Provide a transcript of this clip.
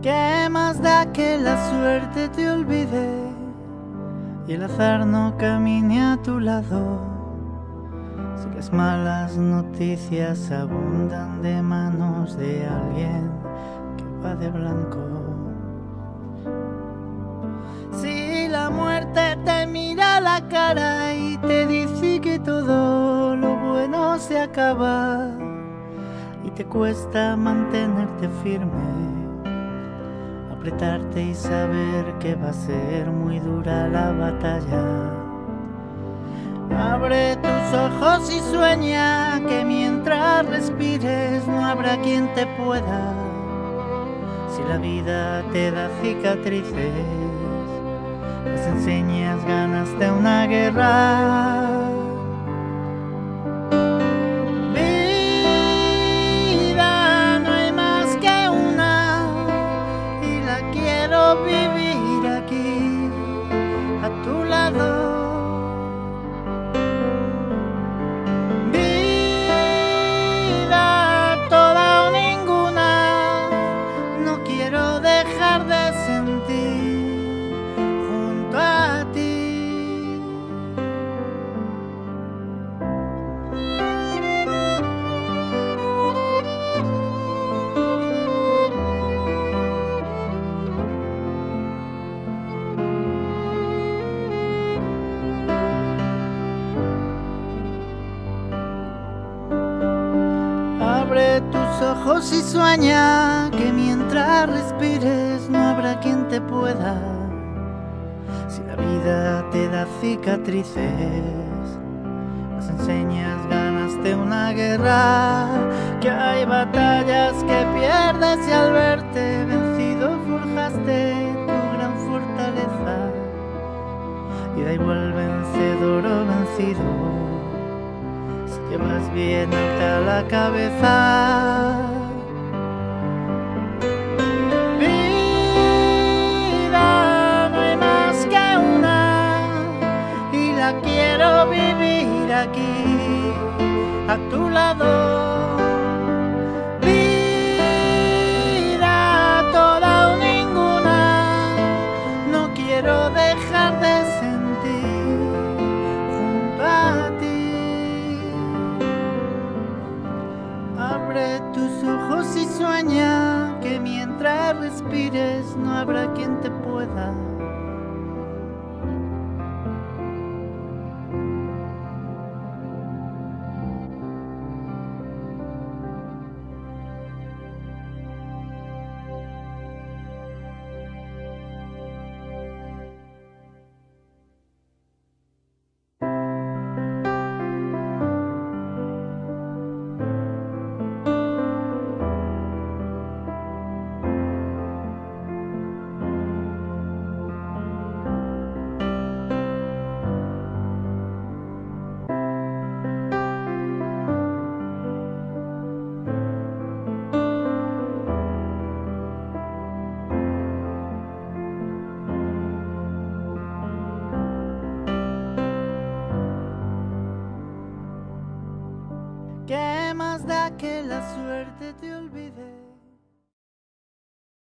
¿Qué más da que la suerte te olvide y el azar no camine a tu lado? Si las malas noticias abundan de manos de alguien que va de blanco. Si la muerte te mira la cara y te dice que todo lo bueno se acaba y te cuesta mantenerte firme apretarte y saber que va a ser muy dura la batalla. Abre tus ojos y sueña que mientras respires no habrá quien te pueda. Si la vida te da cicatrices, les enseñas ganas de una guerra. Ojos y sueña que mientras respires no habrá quien te pueda. Si la vida te da cicatrices, nos enseñas ganas de una guerra. Que hay batallas que pierdes y al verte vencido forjaste tu gran fortaleza. Y da igual vencedor o vencido llevas bien alta la cabeza. Aquí a tu lado. Vida toda o ninguna, no quiero dejar de sentir junto a ti. Abre tus ojos y sueña que mientras respires no habrá quien te pueda. ¿Qué más da que la suerte te olvide?